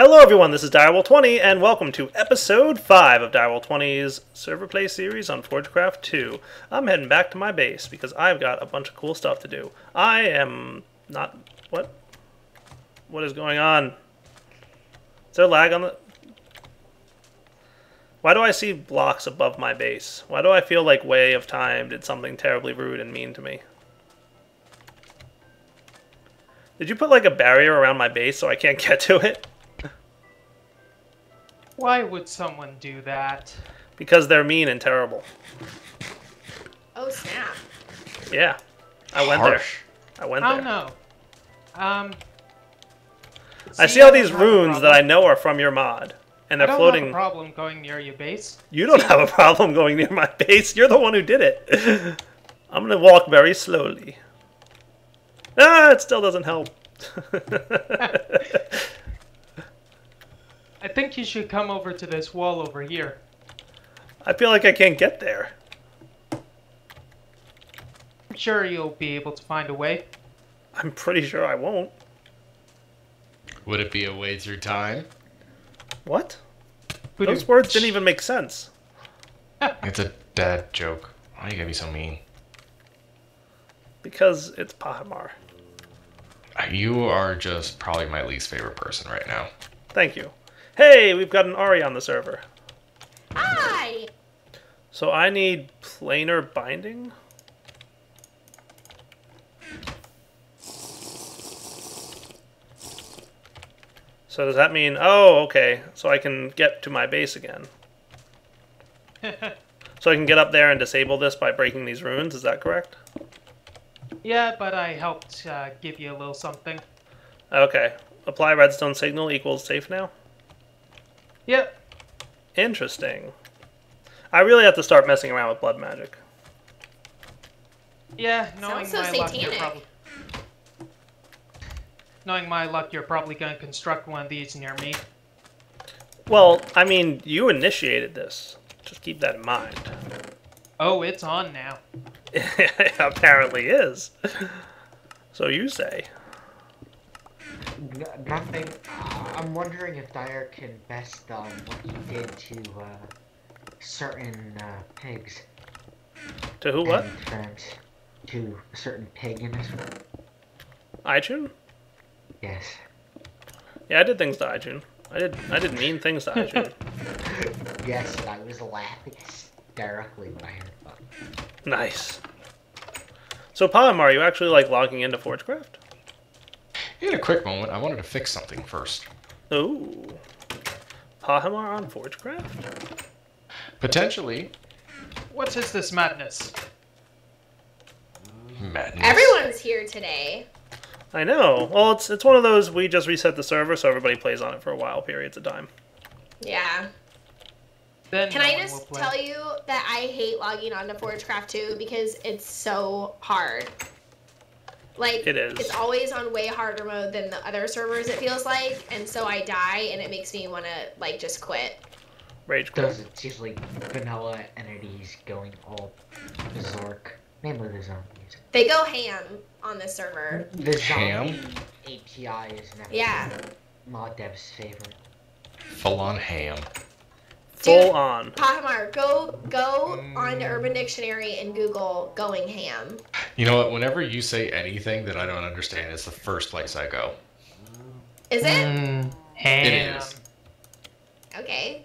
Hello, everyone. This is Direwolf20, and welcome to episode 5 of Direwolf20's server play series on Forgecraft 2. I'm heading back to my base because I've got a bunch of cool stuff to do. I am not. What? What is going on? Is there lag on the. Why do I see blocks above my base? Why do I feel like Way of Time did something terribly rude and mean to me? Did you put like a barrier around my base so I can't get to it? Why would someone do that? Because they're mean and terrible. Oh snap! Yeah, I went Harsh. there. I went there. Oh there. no. Um. I see all these don't have a runes that I know are from your mod, and they're don't have a floating. problem going near your base. You don't have a problem going near my base. You're the one who did it. I'm gonna walk very slowly. Ah, it still doesn't help. I think you should come over to this wall over here. I feel like I can't get there. I'm sure you'll be able to find a way. I'm pretty sure I won't. Would it be a way through time? What? Those do- words didn't even make sense. It's a dad joke. Why are you gonna be so mean? Because it's Pahimar. You are just probably my least favorite person right now. Thank you. Hey, we've got an Ari on the server. Hi. So I need planar binding? So does that mean, oh, okay, so I can get to my base again. So I can get up there and disable this by breaking these runes, is that correct? yeah, but I helped uh, give you a little something. Okay. Apply redstone signal equals safe now? Yep. Interesting. I really have to start messing around with blood magic. Yeah, knowing so my luck, you're probably. Knowing my luck, you're probably going to construct one of these near me. Well, I mean, you initiated this. Just keep that in mind. Oh, it's on now. apparently is. So you say. Nothing. I'm wondering if Dyer can best um what he did to uh, certain uh, pigs To who what? friends. To a certain pig in this one. iTunes? Yes. Yeah, I did things to iTunes. I did I did mean things to iTunes. Yes, I was laughing hysterically when I heard about nice. So Palom, are you actually like logging into Forgecraft? In a quick moment, I wanted to fix something first. Oh. Pahimar on Forgecraft? Potentially, What is this madness? madness. Everyone's here today. I know. Well, it's it's one of those we just reset the server so everybody plays on it for a while periods of time. Yeah. Then Can no I just tell you that I hate logging on to Forgecraft 2 because it's so hard. Like It is. It's always on way harder mode than the other servers. It feels like, and so I die, and it makes me want to like just quit. Rage quit. Does it's like vanilla entities going all berserk. Mainly the zombies. They go ham on this server. The Ham? zombie API is never Yeah. mod dev's favorite. Full on ham. Full on. Pahimar, go go Mm. onto Urban Dictionary and Google going ham. You know what? Whenever you say anything that I don't understand, it's the first place I go. Is it? Mm. It is. Okay.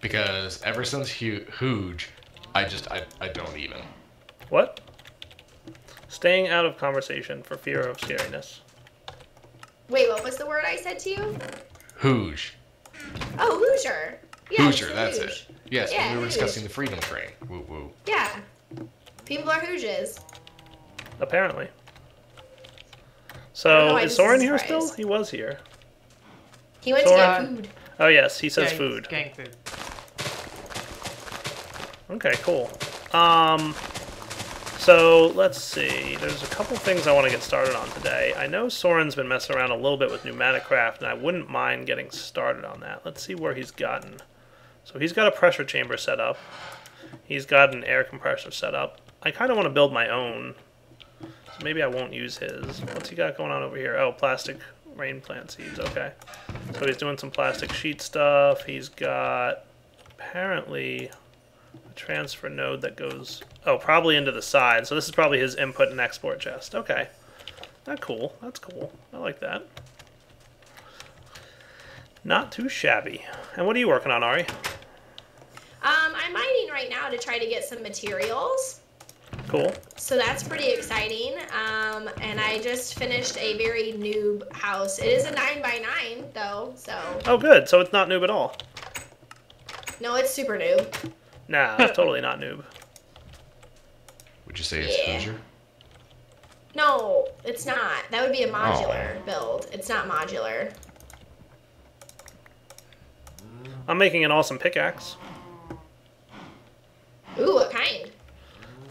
Because ever since Hu- Hooge, I just, I, I don't even. What? Staying out of conversation for fear of scariness. Wait, what was the word I said to you? Hooge. Oh, Hoosier. Yeah, Hoosier, that's Hooge. it. Yes, Yeah, we were Hooge. discussing the Freedom Train. Woo woo. Yeah. People are Hooges. Apparently. I don't know So is Soaryn here still? He was here. He went Sora- to get food. Oh yes, he says Gang- food. Gang food. Okay, cool. Um, so let's see. There's a couple things I want to get started on today. I know Soaryn's been messing around a little bit with Pneumatic Craft, and I wouldn't mind getting started on that. Let's see where he's gotten. So he's got a pressure chamber set up. He's got an air compressor set up. I kind of want to build my own. Maybe I won't use his. What's he got going on over here? Oh, plastic rain plant seeds. Okay. So he's doing some plastic sheet stuff. He's got apparently a transfer node that goes oh probably into the side. So this is probably his input and export chest. Okay. That cool. That's cool. I like that. Not too shabby. And what are you working on, Ari? Um, I'm mining right now to try to get some materials. Cool. So that's pretty exciting. Um, and I just finished a very noob house. It is a 9 by 9 though, so Oh, good. So it's not noob at all. no, it's super noob. Nah, it's totally not noob. Would you say it's Yeah. Hoosier? No, it's not. That would be a modular build. It's not modular. I'm making an awesome pickaxe. Ooh, what kind?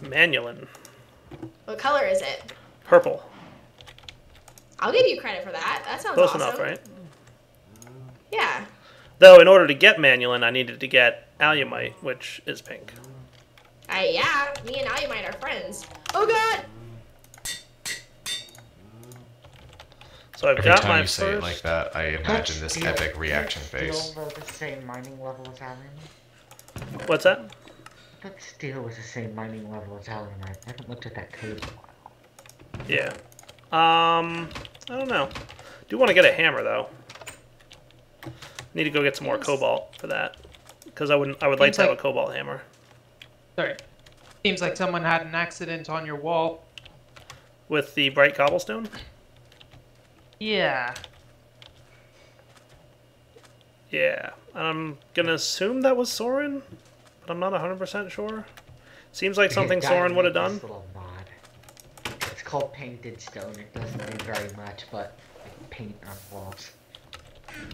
Manyullyn. What color is it? Purple. I'll give you credit for that. That sounds Close awesome. enough, right? Yeah. Though, in order to get Manyullyn, I needed to get Alumite, which is pink. I yeah. Me and Alumite are friends. Oh god. So I've Every got time my you first. say it like that, I imagine this epic reaction steel face. were the same mining level as alumite? What's that? I thought steel was the same mining level as alumite. I haven't looked at that code in a while. Yeah. Um, I don't know. Do want to get a hammer though. Need to go get some more cobalt for that, because I wouldn't. I would like Seems to have like- a cobalt hammer Sorry. Seems like someone had an accident on your wall. with the bright cobblestone. Yeah. Yeah, I'm gonna assume that was Soaryn, but I'm not 100% sure. Seems like something Soaryn would have done. It's called painted stone. It doesn't do very much, but paint on walls.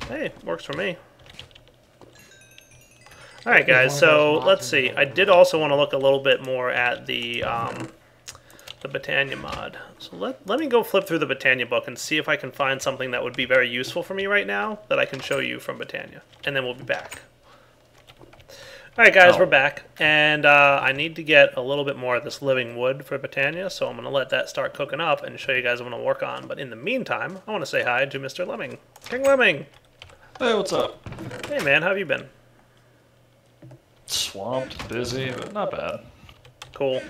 Hey, works for me. All right, guys. So let's see. I did also want to look a little bit more at the um, the Botania mod. So let let me go flip through the Botania book and see if I can find something that would be very useful for me right now that I can show you from Botania, and then we'll be back. All right, guys, Oh. we're back, and uh, I need to get a little bit more of this living wood for Botania, so I'm going to let that start cooking up and show you guys what I'm going to work on. But in the meantime, I want to say hi to Mr. Lemming. King Lemming! Hey, what's up? Hey, man, how have you been? Swamped, busy, but not bad. Cool.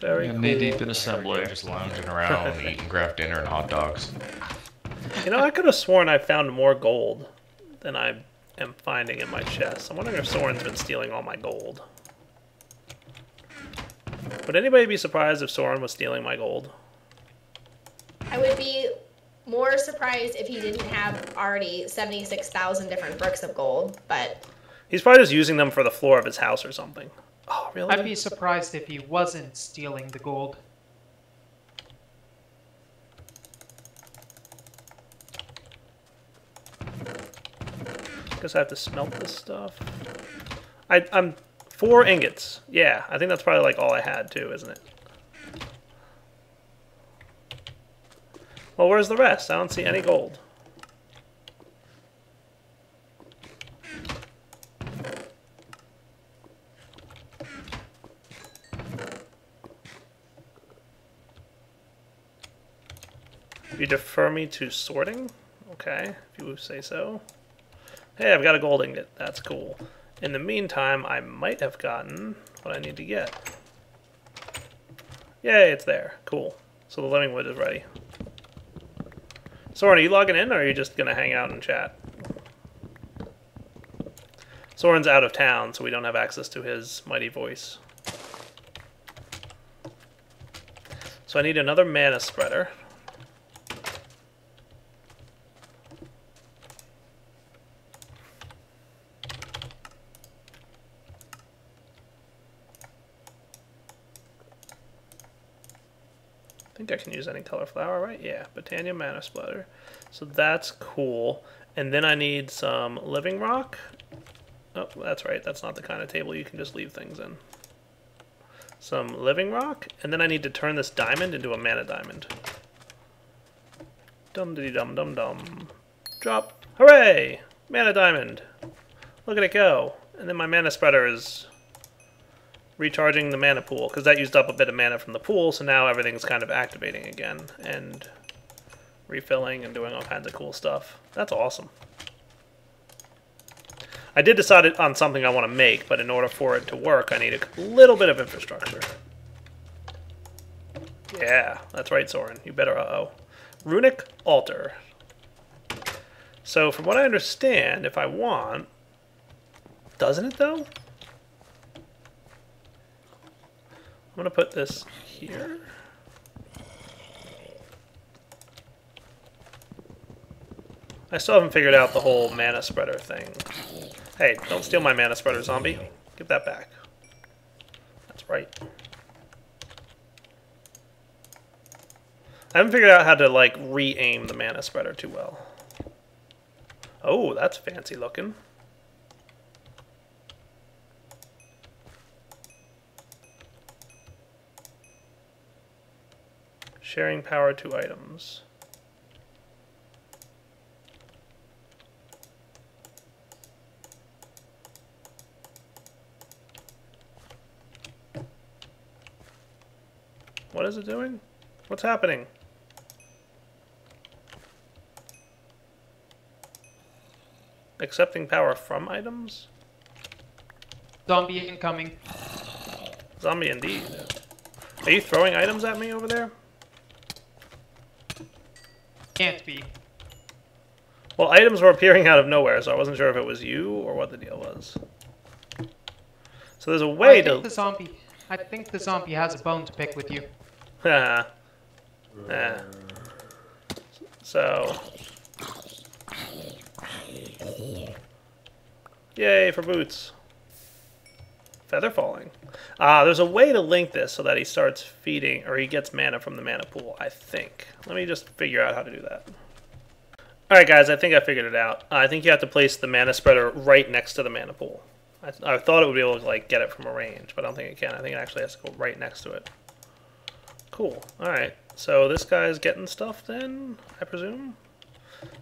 Very Yeah, cool. knee deep in assembly. just lounging around, eating Kraft dinner and hot dogs. You know, I could have sworn I found more gold than I am finding in my chest. I'm wondering if Soaryn's been stealing all my gold. Would anybody be surprised if Soaryn was stealing my gold? I would be more surprised if he didn't have already 76,000 different bricks of gold, but He's probably just using them for the floor of his house or something. Oh, really? I'd be surprised if he wasn't stealing the gold. Guess I have to smelt this stuff. I, I'm four ingots. Yeah, I think that's probably like all I had too, isn't it? Well, where's the rest? I don't see any gold. You defer me to sorting? Okay, if you say so. Hey, I've got a gold ingot. That's cool. In the meantime, I might have gotten what I need to get. Yay, it's there. Cool. So the living wood is ready. Soaryn, are you logging in or are you just going to hang out and chat? Soaryn's out of town, so we don't have access to his mighty voice. So I need another mana spreader. I think I can use any color flower, right? Yeah, Botania Mana Splatter. So that's cool. And then I need some Living Rock. Oh, that's right. That's not the kind of table you can just leave things in. Some Living Rock. And then I need to turn this diamond into a Mana Diamond. Dum diddy dum dum dum. Drop. Hooray! Mana Diamond. Look at it go. And then my Mana Spreader is recharging the mana pool because that used up a bit of mana from the pool so now everything's kind of activating again and refilling and doing all kinds of cool stuff. That's awesome. I did decide on something I want to make, but in order for it to work, I need a little bit of infrastructure. Yeah, that's right, Soaryn. You better uh-oh. Runic Altar. So, from what I understand, if I want... Doesn't it, though? I'm going to put this here. I still haven't figured out the whole mana spreader thing. Hey, don't steal my mana spreader, zombie. Give that back. That's right. I haven't figured out how to, like, re-aim the mana spreader too well. Oh, that's fancy looking. Sharing power to items. What is it doing? What's happening? Accepting power from items? Zombie incoming. Zombie indeed. Are you throwing items at me over there? Can't be. Well, items were appearing out of nowhere, so I wasn't sure if it was you or what the deal was. So there's a way I think to... the zombie. I think the zombie has a bone to pick with you. Yeah. yeah. So. Yay for boots. Feather falling. Ah, there's a way to link this so that he starts feeding, or he gets mana from the mana pool, I think. Let me just figure out how to do that. Alright guys, I think I figured it out. I think you have to place the mana spreader right next to the mana pool. I, I thought it would be able to like get it from a range, but I don't think it can. I think it actually has to go right next to it. Cool. Alright, so this guy's getting stuff then, I presume?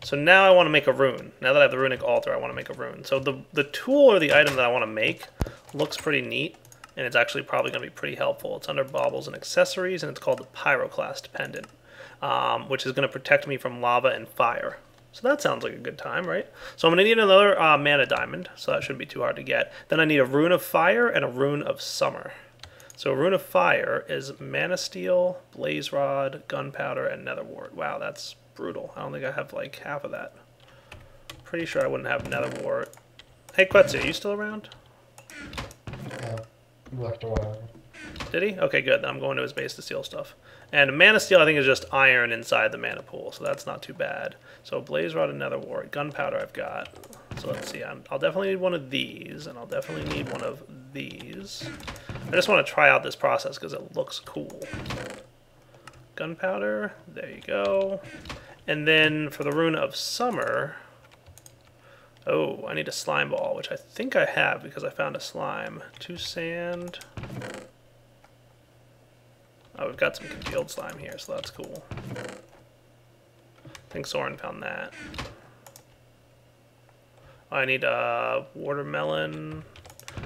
So now I want to make a rune. Now that I have the runic altar, I want to make a rune. So the, the tool or the item that I want to make looks pretty neat, and it's actually probably going to be pretty helpful. It's under baubles and accessories, and it's called the Pyroclast Pendant, um, which is going to protect me from lava and fire. So that sounds like a good time, right? So I'm going to need another uh, mana diamond, so that shouldn't be too hard to get. Then I need a rune of fire and a rune of summer. So a Rune of Fire is Mana Steel, Blaze Rod, Gunpowder, and Nether Wart. Wow, that's brutal. I don't think I have like half of that. Pretty sure I wouldn't have Nether Wart. Hey Quetzi, are you still around? Uh, yeah, left a while. Did he? Okay, good. Then I'm going to his base to steal stuff. And Mana Steel, I think, is just iron inside the mana pool, so that's not too bad. So Blaze Rod and Nether Wart. Gunpowder I've got. So let's see. i will definitely need one of these, and I'll definitely need one of these. I just want to try out this process because it looks cool. Gunpowder, there you go. And then for the Rune of Summer, oh, I need a slime ball, which I think I have because I found a slime. Two sand. Oh, we've got some congealed slime here, so that's cool. I think Soaryn found that. I need a watermelon.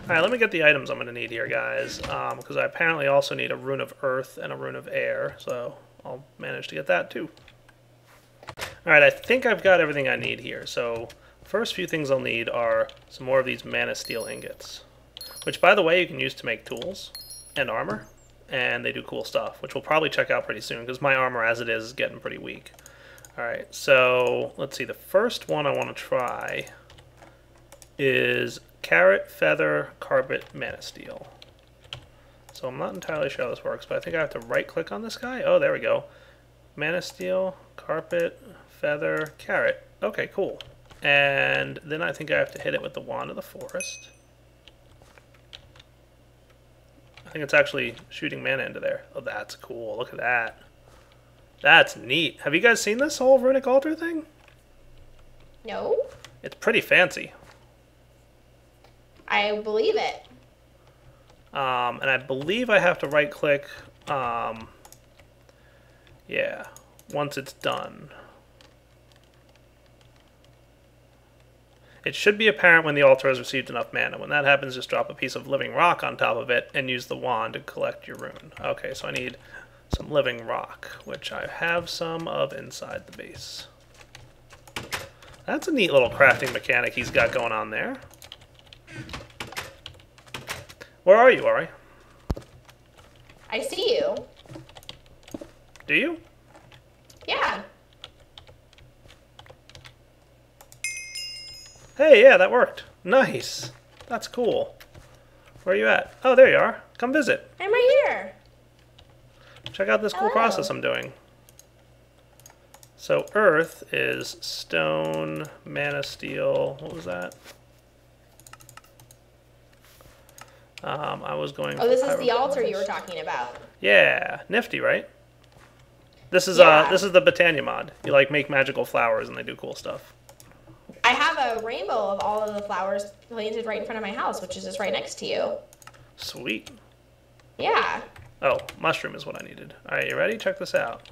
Alright, let me get the items I'm going to need here, guys. Because um, I apparently also need a rune of earth and a rune of air. So I'll manage to get that too. Alright, I think I've got everything I need here. So first few things I'll need are some more of these mana steel ingots. Which, by the way, you can use to make tools and armor. And they do cool stuff, which we'll probably check out pretty soon. Because my armor, as it is, is getting pretty weak. Alright, so let's see. The first one I want to try is carrot, feather, carpet, mana steel. So I'm not entirely sure how this works, but I think I have to right click on this guy. Oh, there we go. Mana steel, carpet, feather, carrot. Okay, cool. And then I think I have to hit it with the wand of the forest. I think it's actually shooting mana into there. Oh, that's cool. Look at that. That's neat. Have you guys seen this whole runic altar thing? No, It's pretty fancy. I believe it. Um, and I believe I have to right click. Um, yeah, once it's done. It should be apparent when the altar has received enough mana. When that happens, just drop a piece of living rock on top of it and use the wand to collect your rune. Okay, so I need some living rock, which I have some of inside the base. That's a neat little crafting mechanic he's got going on there. Where are you, Ari? I see you. Do you? Yeah. Hey, yeah, that worked. Nice. That's cool. Where are you at? Oh, there you are. Come visit. I'm right here. Check out this cool Hello. process I'm doing. So earth is stone, mana steel. What was that? Um, I was going. Oh, this is the altar you were talking about. Yeah, nifty, right? This is Yeah. uh, this is the Botania mod. You like make magical flowers and they do cool stuff. A rainbow of all of the flowers planted right in front of my house, which is just right next to you. Sweet. Yeah. Oh, mushroom is what I needed. All right, you ready? Check this out.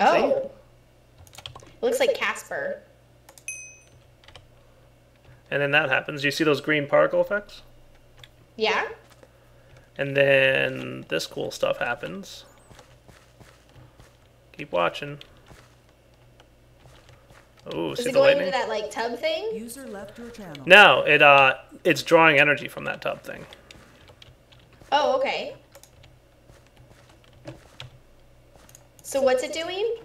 Oh. It looks like Casper. And then that happens. You see those green particle effects? Yeah? And then this cool stuff happens. Keep watching. Oh, Is see it going lightning? into that like tub thing? User left your channel. No, it uh, it's drawing energy from that tub thing. Oh, okay. So what's it doing?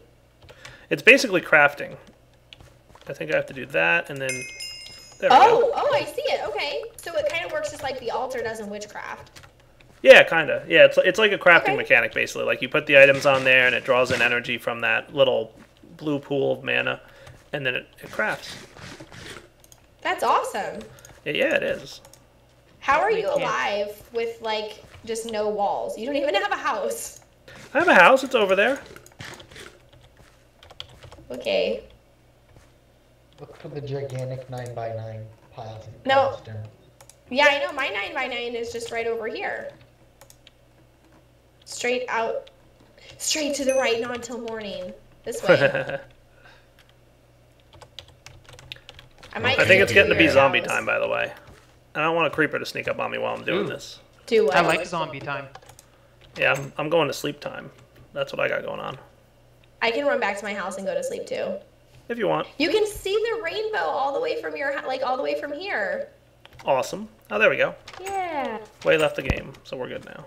It's basically crafting. I think I have to do that, and then there we go. Oh, oh, I see it. Okay. So it kind of works just like the altar does in witchcraft. Yeah, kind of. Yeah, it's it's like a crafting Okay. mechanic basically. Like you put the items on there, and it draws in energy from that little blue pool of mana, and then it, it crafts. That's awesome. Yeah, yeah, it is. How are We you can't- alive with like just no walls? You don't even have a house. I have a house. It's over there. Okay. Look for the gigantic 9x9 piles No. cobblestone. Yeah, I know. My 9x9 is just right over here. Straight out. Straight to the right, not until morning. This way. I, might I think it's getting to be zombie house. time, by the way. I don't want a creeper to sneak up on me while I'm doing Ooh. this. Do what? I like zombie time. Yeah, I'm, I'm going to sleep time. That's what I got going on. I can run back to my house and go to sleep too. If you want. You can see the rainbow all the way from your like all the way from here. Awesome. Oh, there we go. Yeah. Way left the game, so we're good now.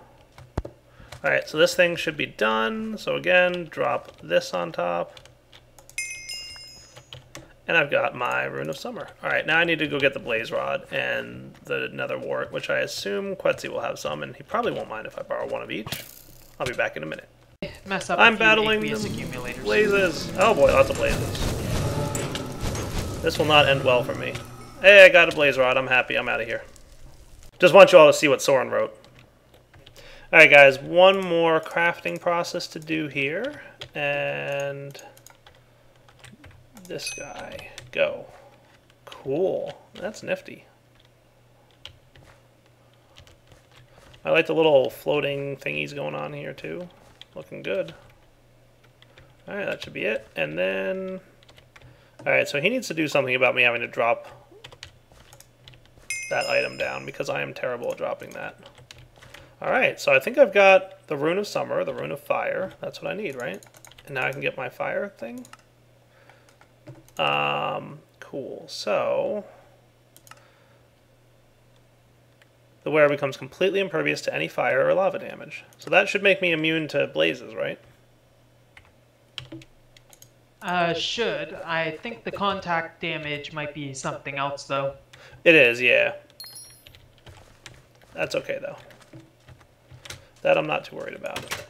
Alright, so this thing should be done. So again, drop this on top. And I've got my Rune of Summer. Alright, now I need to go get the Blaze Rod and the Nether Wart, which I assume Quetzi will have some, and he probably won't mind if I borrow one of each. I'll be back in a minute. Mess up. I'm battling accumulators. Blazes! Oh boy, lots of blazes. This will not end well for me. Hey, I got a blaze rod. I'm happy. I'm out of here. Just want you all to see what Soaryn wrote. Alright guys, one more crafting process to do here. And this guy. Go. Cool. That's nifty. I like the little floating thingies going on here too. Looking good. Alright, that should be it. And then... Alright, so he needs to do something about me having to drop that item down because I am terrible at dropping that. Alright, so I think I've got the Rune of Summer, the Rune of Fire. That's what I need, right? And now I can get my fire thing. Um, cool. So... The wearer becomes completely impervious to any fire or lava damage. So that should make me immune to blazes, right? Uh, should. I think the contact damage might be something else, though. It is, yeah. That's okay, though. That I'm not too worried about.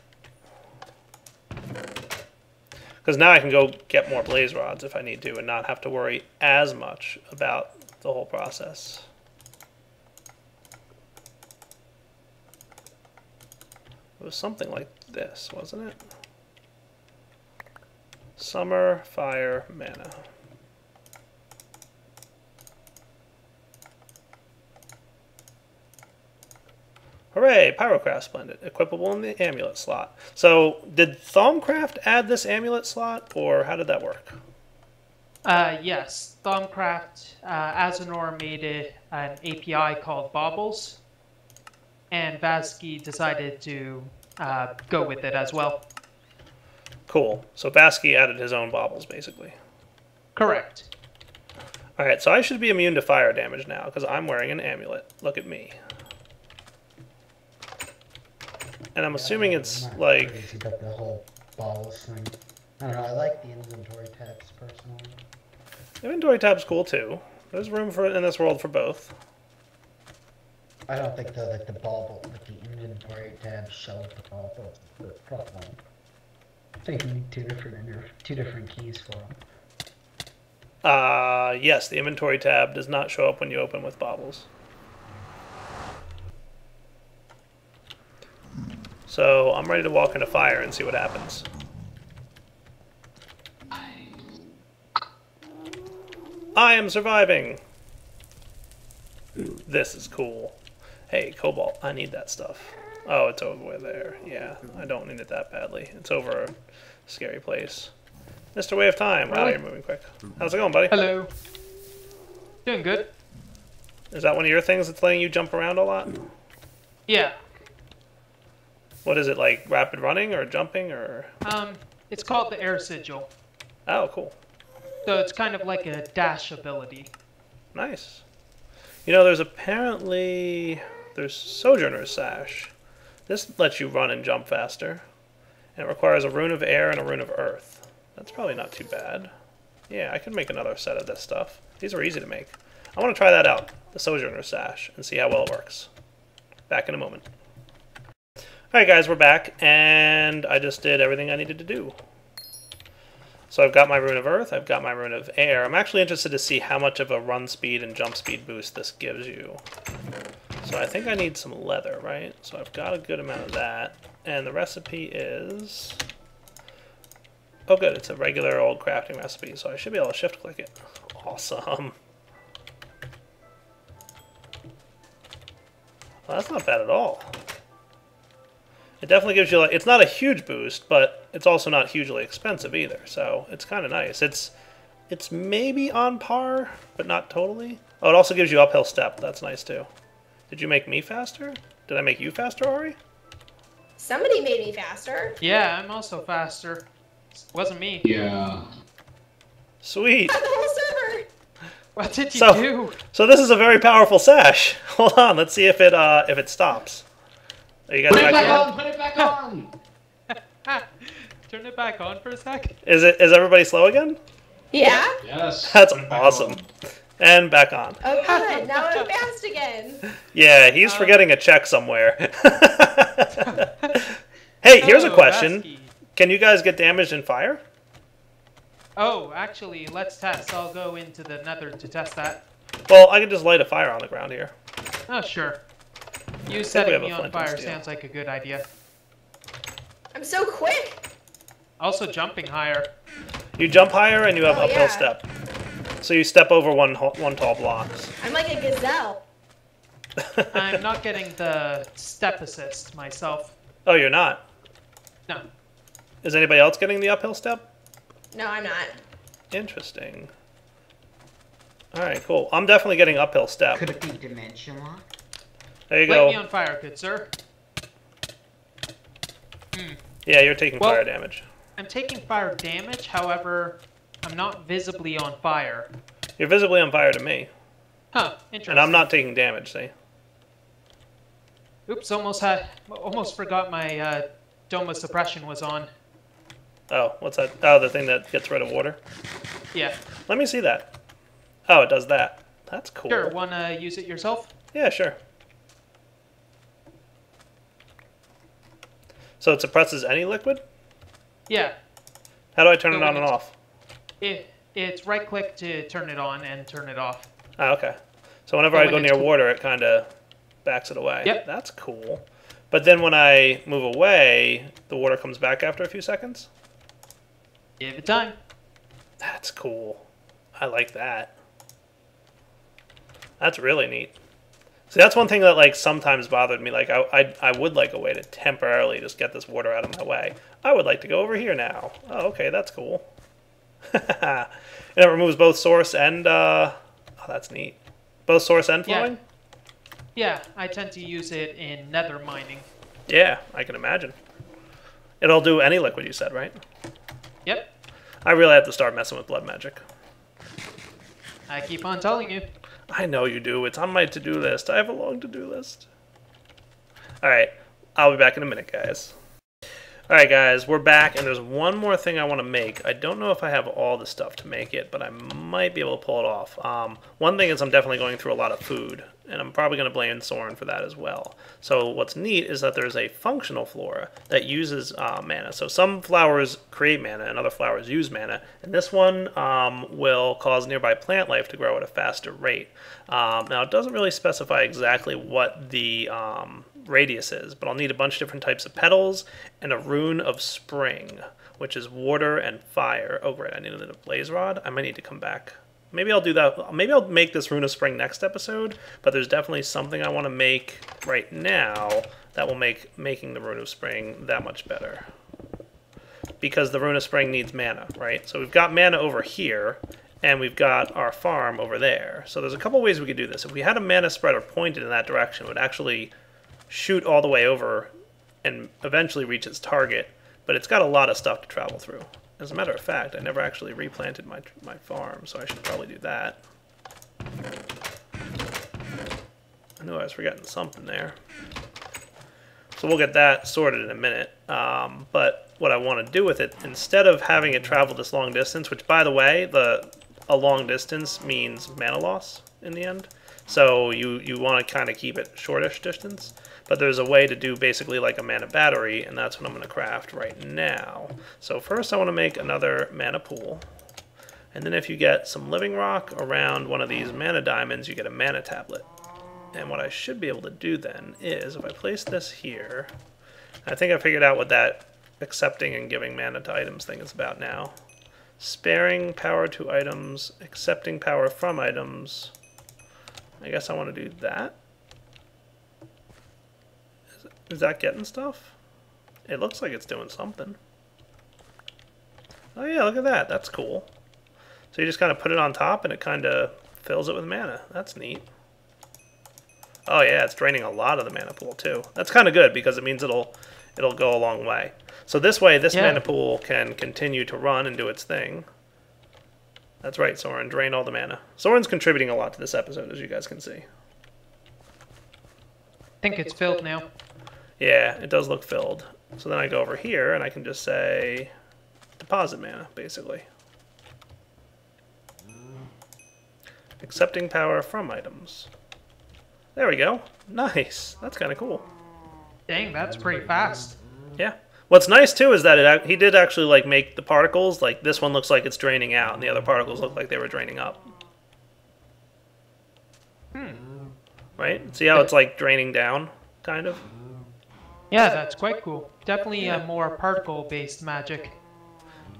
Because now I can go get more blaze rods if I need to and not have to worry as much about the whole process. It was something like this, wasn't it? Summer, fire, mana. Hooray! Pyroclast Pendant. Equipable in the amulet slot. So, did Thaumcraft add this amulet slot, or how did that work? Uh, yes. Thaumcraft, uh, Azanor made a, an API called Baubles. and Vazkii decided to uh, go with it as well. Cool. So Vazkii added his own baubles, basically. Correct. All right, so I should be immune to fire damage now because I'm wearing an amulet. Look at me. And I'm assuming it's I'm like crazy about the whole balls thing. I don't know. I like the inventory tabs personally. inventory tab's cool too. There's room for in this world for both. I don't think though that the bauble, that the inventory tabs show the baubles the problem. I think you need two different two different keys for them. Uh, yes, the inventory tab does not show up when you open with baubles. So I'm ready to walk into fire and see what happens. I am surviving. Ooh, this is cool. Hey, Cobalt, I need that stuff. Oh, it's over there. Yeah, I don't need it that badly. It's over a scary place. Mr. Way of Time. Wow, you're moving quick. How's it going, buddy? Hello. Doing good. Is that one of your things that's letting you jump around a lot? Yeah. What is it like? Rapid running or jumping or? Um, it's called the air sigil. Oh, cool, So it's kind of like a dash ability. nice. You know, there's apparently there's Sojourner's Sash. This lets you run and jump faster, and it requires a rune of air and a rune of earth. That's probably not too bad. Yeah, I could make another set of this stuff. These are easy to make. I want to try that out, the Sojourner's Sash, and see how well it works. Back in a moment. Alright guys, we're back, and I just did everything I needed to do. So I've got my Rune of Earth, I've got my Rune of Air. I'm actually interested to see how much of a run speed and jump speed boost this gives you. So I think I need some leather, right? So I've got a good amount of that. And the recipe is... Oh good, it's a regular old crafting recipe, so I should be able to shift click it. Awesome. Well, that's not bad at all. It definitely gives you like it's not a huge boost, but it's also not hugely expensive either. So it's kind of nice. It's it's maybe on par, but not totally. Oh, it also gives you uphill step. That's nice too. Did you make me faster? Did I make you faster, Ari? Somebody made me faster. Yeah, I'm also faster. Wasn't me. Yeah. Sweet. The whole server. What did you So- do? So this is a very powerful sash. Hold on, let's see if it uh if it stops. Are you guys Put it back back on? on! Put it back on! Turn it back on for a sec. Is it is everybody slow again? Yeah. Yes. That's put it back awesome. on. And back on. Oh good. Now I'm fast again. Yeah, he's Um, forgetting a check somewhere. hey, here's a Oh, question. Vazkii. Can you guys get damaged in fire? Oh, actually, let's test. I'll go into the nether to test that. Well, I can just light a fire on the ground here. Oh, sure. You have setting me on fire steel. sounds like a good idea. I'm so quick. Also, jumping higher. You jump higher and you have Oh, uphill yeah. step. So you step over one one tall blocks. I'm like a gazelle. I'm not getting the step assist myself. Oh, you're not. No. Is anybody else getting the uphill step? No, I'm not. Interesting. All right, cool. I'm definitely getting uphill step. Could it be dimension lock? There you Light me on fire, good sir. Yeah, you're taking Well- fire damage. I'm taking fire damage, however, I'm not visibly on fire. You're visibly on fire to me, Huh, interesting. and I'm not taking damage. See? Oops, almost had, almost forgot my uh, Doma suppression was on. Oh, what's that? Oh, the thing that gets rid of water. Yeah, Let me see that. Oh, it does that. That's cool. sure. Wanna use it yourself? Yeah, sure. So it suppresses any liquid? Yeah. How do I turn So it on and off? It, it's right click to turn it on and turn it off. Oh, okay. So whenever So I when go near water, it kind of backs it away. Yep. That's cool. But then when I move away, the water comes back after a few seconds? Give it time. That's cool. I like that. That's really neat. See, that's one thing that like sometimes bothered me. Like, I, I, I would like a way to temporarily just get this water out of my way. I would like to go over here now. Oh, okay, that's cool. and it removes both source and uh, oh, that's neat. Both source and Yeah. flowing. Yeah, I tend to use it in nether mining. Yeah, I can imagine. It'll do any liquid you said, right? Yep, I really have to start messing with blood magic. I keep on telling you. I know you do. It's on my to-do list. I have a long to-do list. All right, I'll be back in a minute, guys. All right, guys, we're back, and there's one more thing I want to make. I don't know if I have all the stuff to make it, but I might be able to pull it off. Um, one thing is I'm definitely going through a lot of food, and I'm probably going to blame Soaryn for that as well. So what's neat is that there's a functional flora that uses uh, mana. So some flowers create mana, and other flowers use mana, and this one um, will cause nearby plant life to grow at a faster rate. Um, now, it doesn't really specify exactly what the um, radius is, but I'll need a bunch of different types of petals and a rune of spring, which is water and fire. Oh, great, I needed a blaze rod. I might need to come back. Maybe I'll do that. Maybe I'll make this rune of spring next episode, but there's definitely something I want to make right now that will make making the rune of spring that much better. Because the rune of spring needs mana, right? So we've got mana over here, and we've got our farm over there. So there's a couple ways we could do this. If we had a mana spreader pointed in that direction, it would actually shoot all the way over and eventually reach its target, but it's got a lot of stuff to travel through. As a matter of fact, I never actually replanted my, my farm, so I should probably do that. I knew I was forgetting something there. So we'll get that sorted in a minute. Um, but what I want to do with it, instead of having it travel this long distance, which by the way, the a long distance means mana loss in the end. So you, you want to kind of keep it shortish distance. But there's a way to do basically like a mana battery, and that's what I'm going to craft right now. So first I want to make another mana pool. And then if you get some living rock around one of these mana diamonds, you get a mana tablet. And what I should be able to do then is, if I place this here, I think I figured out what that accepting and giving mana to items thing is about now. Sparing power to items, accepting power from items. I guess I want to do that. Is, is that getting stuff? It looks like it's doing something. Oh yeah, look at that. That's cool. So you just kind of put it on top and it kind of fills it with mana. That's neat. Oh yeah, it's draining a lot of the mana pool too. That's kind of good because it means it'll it'll go a long way. So this way, this Yeah. mana pool can continue to run and do its thing. That's right, Soaryn. Drain all the mana. Soaryn's contributing a lot to this episode, as you guys can see. I think it's filled now. Yeah, it does look filled. So then I go over here and I can just say deposit mana, basically. Accepting power from items. There we go. Nice. That's kind of cool. Dang, that's pretty fast. Yeah. What's nice too is that it he did actually like make the particles like this one looks like it's draining out and the other particles look like they were draining up. Hmm. Right? See how it's like draining down, kind of? Yeah, that's quite cool. Definitely a more particle-based magic.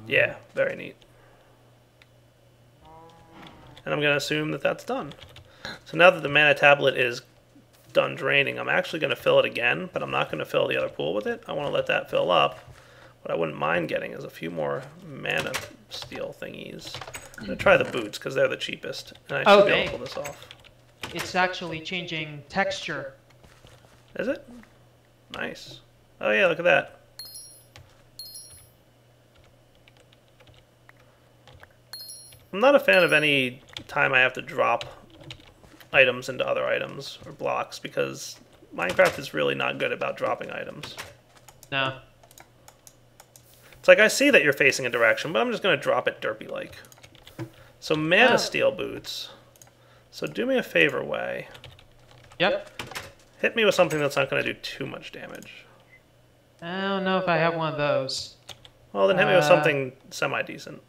Yeah, very neat. And I'm going to assume that that's done. So now that the mana tablet is done draining, I'm actually going to fill it again, but I'm not going to fill the other pool with it. I want to let that fill up. What I wouldn't mind getting is a few more mana steel thingies. I'm going to try the boots because they're the cheapest. And I should Oh, be able to pull this off. It's actually changing texture. Is it? Nice. Oh yeah, look at that. I'm not a fan of any time I have to drop items into other items or blocks because Minecraft is really not good about dropping items. No. It's like I see that you're facing a direction, but I'm just gonna drop it derpy like. So mana Oh. steel boots. So do me a favor, way. Yep. Hit me with something that's not gonna do too much damage. I don't know if I have one of those. Well, then hit me with Uh, something semi decent.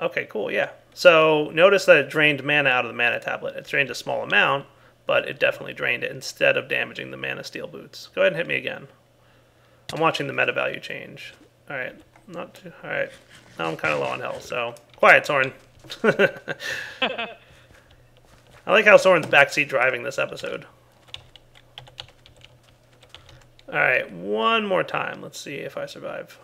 Okay, cool, yeah. So notice that it drained mana out of the mana tablet. It drained a small amount, but it definitely drained it instead of damaging the mana steel boots. Go ahead and hit me again. I'm watching the meta value change. All right, not too. All right, now I'm kind of low on health, so quiet, Soaryn. I like how Soaryn's backseat driving this episode. All right, one more time. Let's see if I survive.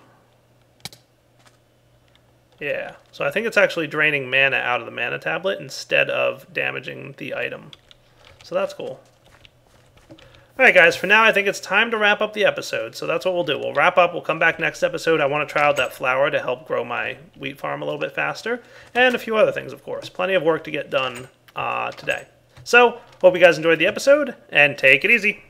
Yeah, so I think it's actually draining mana out of the mana tablet instead of damaging the item. So that's cool. All right, guys, for now, I think it's time to wrap up the episode. So that's what we'll do. We'll wrap up. We'll come back next episode. I want to try out that flower to help grow my wheat farm a little bit faster, and a few other things, of course. Plenty of work to get done uh, today. So, hope you guys enjoyed the episode, and take it easy.